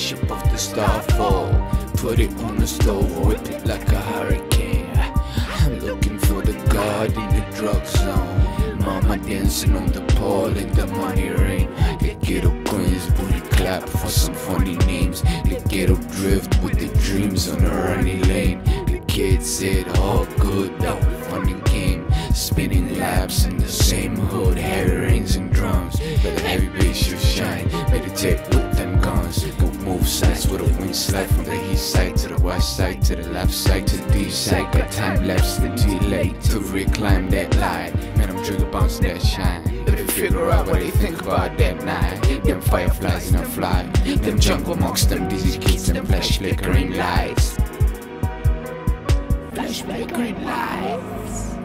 of the starfall. Put it on the stove, whip it like a hurricane. I'm looking for the god in the drug zone. Mama dancing on the pole in the money rain. The ghetto queens booty clap for some funny names. The ghetto drift with the dreams on a running lane. The kids said all good, that with a wing slide from the east side to the west side to the left side to the east side. Got time lapse the delay to reclaim that light. Man, I'm trigger bouncing that shine. Better figure out what they think about that night. Them fireflies in a fly. Them jungle monks, them dizzy kids, them flash flickering lights. Flash flickering lights.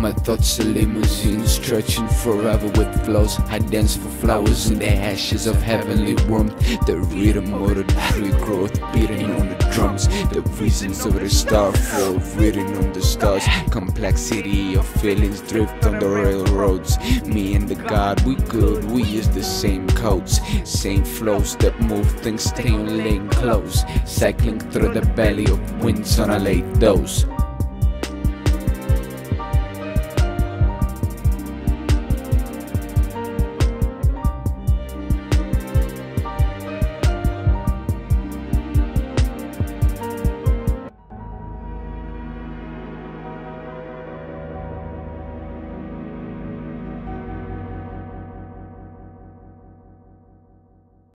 My thoughts a limousine stretching forever with flows. I dance for flowers in the ashes of heavenly warmth. The rhythm of the tree growth beating on the drums. The reasons of the star starfall written on the stars. Complexity of feelings drift on the railroads. Me and the God, we good. We use the same codes, same flows that move things stay on lane close. Cycling through the belly of winds on a late dose.